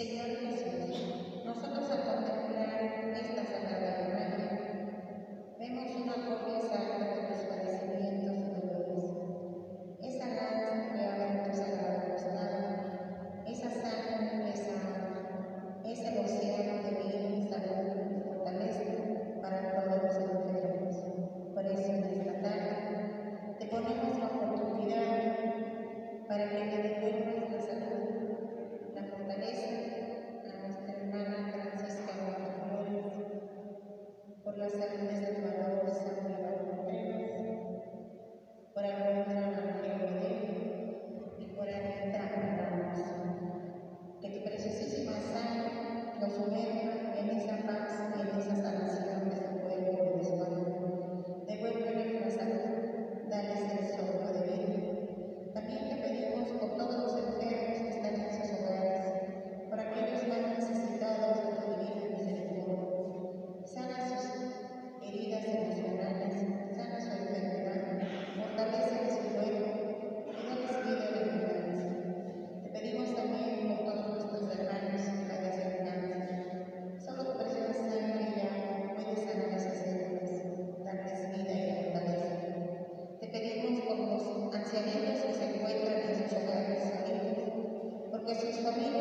Señor Jesús, nosotros al contemplar esta sagrada memoria, vemos una copia exacta de tus padecimientos y dolores. Esa lanza que abre tu sagrado costado, esa sangre, esa agua, ese océano de vida y salud y fortaleza para todos los enfermos. Por eso, en esta tarde, te ponemos la tu cuidado para que te comer Porque a gente também